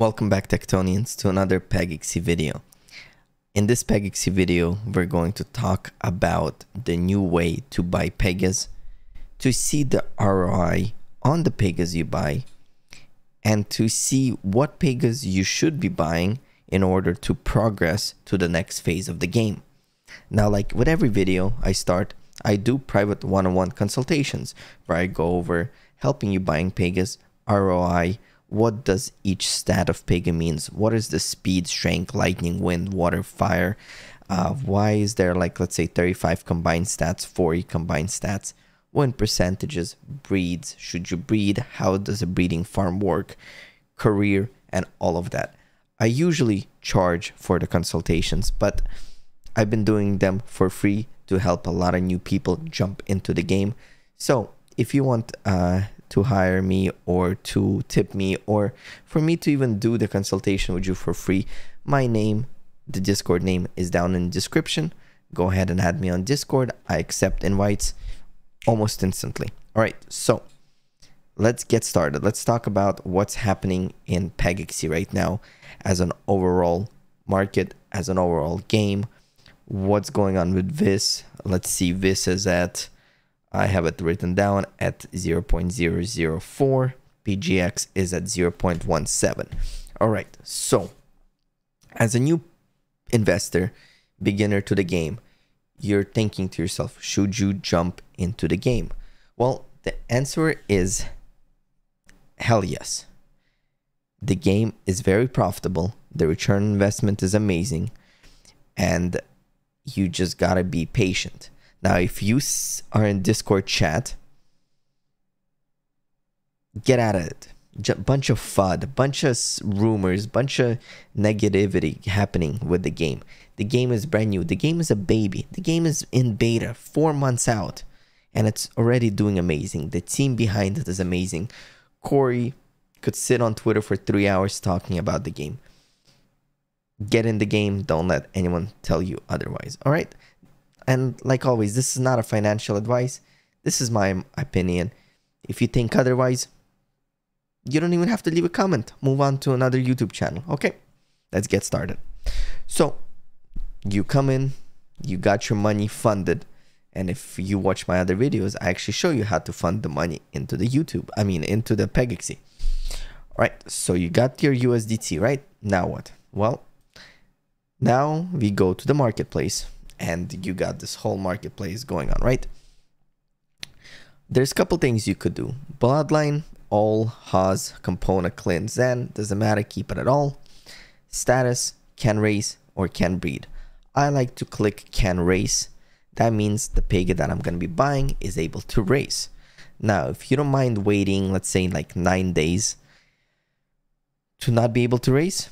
Welcome back Tectonians to another Pegaxy video. In this Pegaxy video, we're going to talk about the new way to buy Pegas, to see the ROI on the Pegas you buy, and to see what Pegas you should be buying in order to progress to the next phase of the game. Now, like with every video I start, I do private one-on-one -on -one consultations where I go over helping you buying Pegas, ROI, what does each stat of Pega means, what is the speed, strength, lightning, wind, water, fire, uh, why is there like let's say 35 combined stats, 40 combined stats, when percentages, breeds, should you breed, how does a breeding farm work, career, and all of that. I usually charge for the consultations, but I've been doing them for free to help a lot of new people jump into the game. So if you want uh, to hire me or to tip me or for me to even do the consultation with you for free, my name, the Discord name is down in the description. Go ahead and add me on Discord. I accept invites almost instantly. All right, so let's get started. Let's talk about what's happening in Pegaxy right now as an overall market, as an overall game. What's going on with this? Let's see, this is at, I have it written down at 0.004. PGX is at 0.17. All right, so as a new investor, beginner to the game, you're thinking to yourself, should you jump into the game? Well, the answer is hell yes. The game is very profitable. The return investment is amazing. And you just gotta be patient. Now, if you are in Discord chat, get out of it. J bunch of FUD, bunch of rumors, bunch of negativity happening with the game. The game is brand new. The game is a baby. The game is in beta, four months out, and it's already doing amazing. The team behind it is amazing. Corey could sit on Twitter for three hours talking about the game. Get in the game. Don't let anyone tell you otherwise. All right. And like always, this is not a financial advice. This is my opinion. If you think otherwise, you don't even have to leave a comment. Move on to another YouTube channel. Okay, let's get started. So, you come in, you got your money funded. And if you watch my other videos, I actually show you how to fund the money into the YouTube, I mean, into the Pegaxy. All right, so you got your USDT, right? Now what? Well, now we go to the marketplace and you got this whole marketplace going on, right? There's a couple things you could do. Bloodline, all, Hoz, Campona, Klin, Zan, doesn't matter, keep it at all. Status, can race or can breed. I like to click can race. That means the pig that I'm going to be buying is able to race. Now, if you don't mind waiting, let's say like nine days to not be able to race,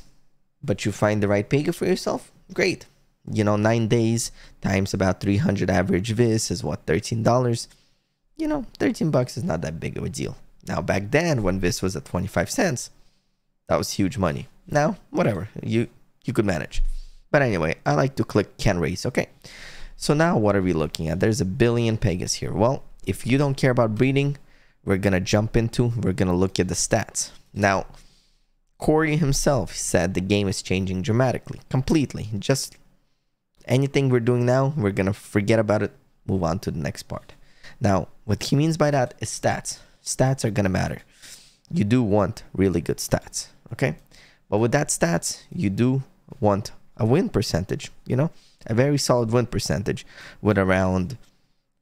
but you find the right pig for yourself, great. You know, nine days times about 300 average vis is what, $13? You know, 13 bucks is not that big of a deal. Now, back then when vis was at 25 cents, that was huge money. Now, whatever, you, you could manage. But anyway, I like to click can race. Okay. So now what are we looking at? There's a billion Pegas here. Well, if you don't care about breeding, we're going to jump into, we're going to look at the stats. Now, Corey himself said the game is changing dramatically, completely. Just anything we're doing now, we're going to forget about it, move on to the next part. Now, what he means by that is stats. Stats are going to matter. You do want really good stats, okay? But with that stats, you do want a win percentage, you know, a very solid win percentage with around,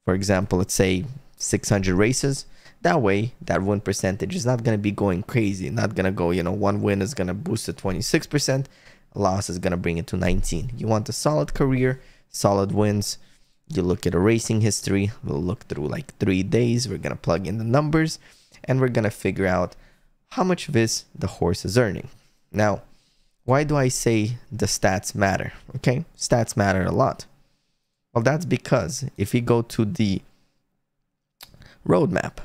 for example, let's say 600 races. That way, that win percentage is not going to be going crazy. Not going to go, you know, one win is going to boost to 26%, a loss is going to bring it to 19. You want a solid career, solid wins. You look at a racing history. We'll look through like three days. We're going to plug in the numbers and we're going to figure out how much this the horse is earning. Now, why do I say the stats matter? Okay, stats matter a lot. Well, that's because if we go to the roadmap,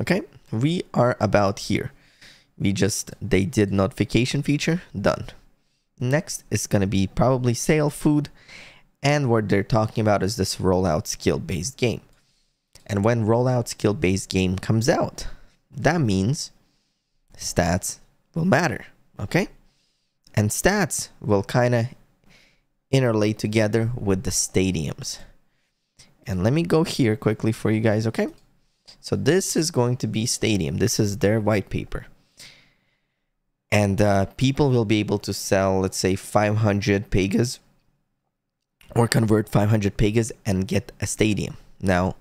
okay, we are about here. We just, they did notification feature, done. Next is going to be probably sale food. And what they're talking about is this rollout skill based game. And when rollout skill based game comes out, that means stats will matter. Okay. And stats will kind of interlay together with the stadiums. And let me go here quickly for you guys, okay? So this is going to be stadium. This is their white paper. And uh, people will be able to sell, let's say, 500 Pegas or convert 500 Pegas and get a stadium. Now,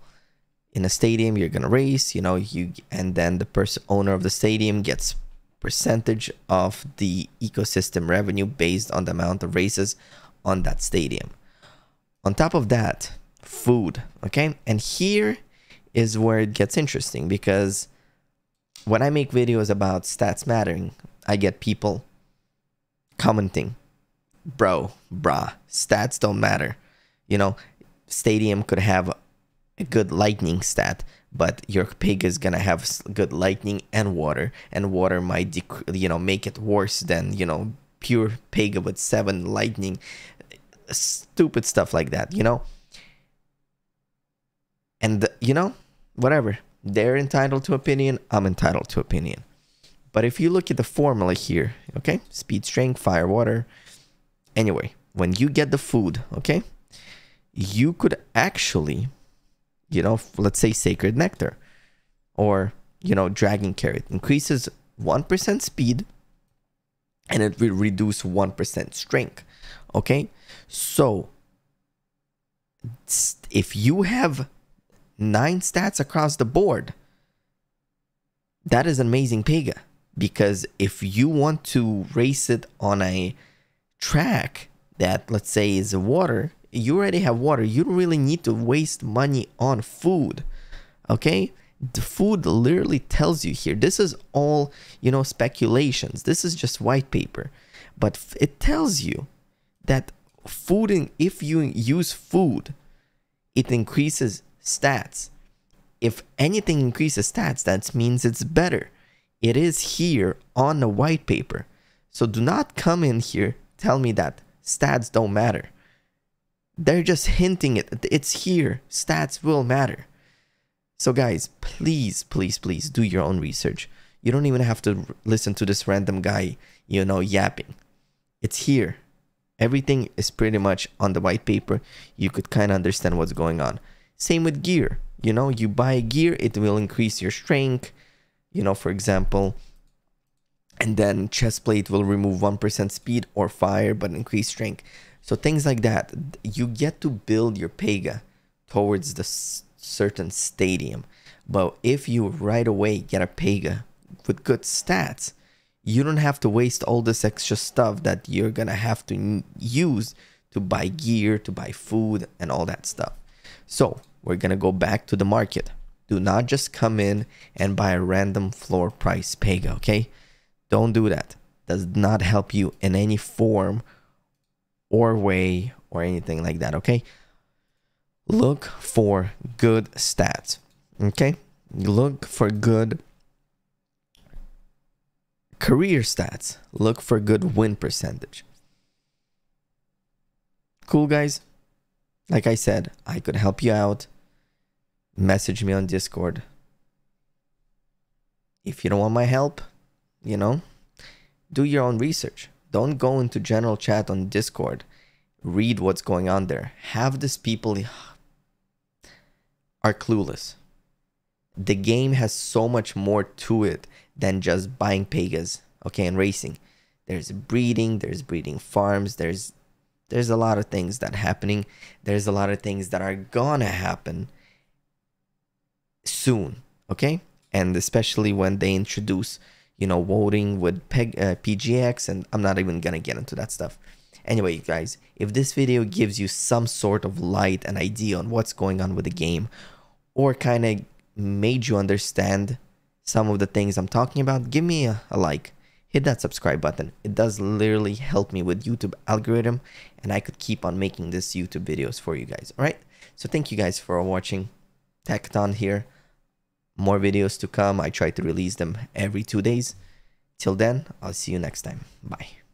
in a stadium, you're gonna race, you know, you and then the person owner of the stadium gets percentage of the ecosystem revenue based on the amount of races on that stadium. On top of that, food, okay? And here is where it gets interesting because when I make videos about stats mattering, I get people commenting, bro, brah, stats don't matter. You know, stadium could have a good lightning stat, but your pig is gonna have good lightning and water, and water might you know make it worse than you know pure pig with seven lightning, stupid stuff like that, you know. And you know, whatever they're entitled to opinion, I'm entitled to opinion. But if you look at the formula here, okay, speed, strength, fire, water. Anyway, when you get the food, okay, you could actually you know, let's say sacred nectar or, you know, dragon carrot increases 1% speed and it will reduce 1% strength. Okay. So if you have nine stats across the board, that is amazing Pega. Because if you want to race it on a track that, let's say, is water, you already have water. You don't really need to waste money on food. Okay? The food literally tells you here. This is all, you know, speculations. This is just white paper. But it tells you that food, if you use food, it increases stats. If anything increases stats, that means it's better. It is here on the white paper. So do not come in here tell me that stats don't matter. They're just hinting it. It's here. Stats will matter. So guys, please, please, please do your own research. You don't even have to listen to this random guy, you know, yapping. It's here. Everything is pretty much on the white paper. You could kind of understand what's going on. Same with gear. You know, you buy gear, it will increase your strength. You know, for example, and then chest plate will remove 1% speed or fire but increase strength. So things like that, you get to build your Pega towards the certain stadium. But if you right away get a Pega with good stats, you don't have to waste all this extra stuff that you're gonna have to use to buy gear, to buy food, and all that stuff. So we're gonna go back to the market. Do not just come in and buy a random floor price Pega, okay? Don't do that. Does not help you in any form or way or anything like that, okay? Look for good stats, okay? Look for good career stats. Look for good win percentage. Cool, guys? Like I said, I could help you out. Message me on Discord. If you don't want my help, you know, do your own research. Don't go into general chat on Discord. Read what's going on there. Have these people are clueless. The game has so much more to it than just buying Pegas, okay, and racing. There's breeding, there's breeding farms, there's there's a lot of things that happening. There's a lot of things that are gonna happen soon, okay? And especially when they introduce you know, voting with PEG, uh, PGX, and I'm not even gonna get into that stuff. Anyway, guys, if this video gives you some sort of light and idea on what's going on with the game, or kind of made you understand some of the things I'm talking about, give me a, a like. Hit that subscribe button. It does literally help me with YouTube algorithm, and I could keep on making this YouTube videos for you guys. All right. So thank you guys for watching. Techaton here more videos to come. I try to release them every two days. Till then, I'll see you next time. Bye.